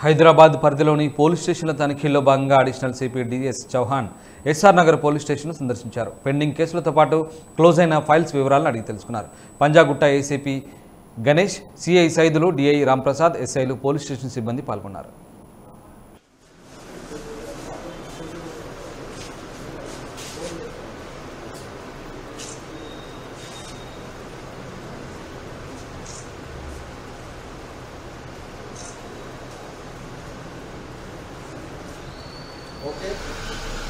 హైదరాబాద్ పరిధిలోని పోలీస్ స్టేషన్ల తనిఖీల్లో భాగంగా additional CP DS Chauhan SR Nagar police station సందర్శించారు. పెండింగ్ కేసులతో పాటు క్లోజ్ అయిన ఫైల్స్ వివరాలను అడిగి తెలుసుకున్నారు. Panjagutta ACP Ganesh CI Saidulu DI Ramprasad ఎస్ఐలు పోలీస్ స్టేషన్ సిబ్బంది పాల్గొన్నారు. Okay.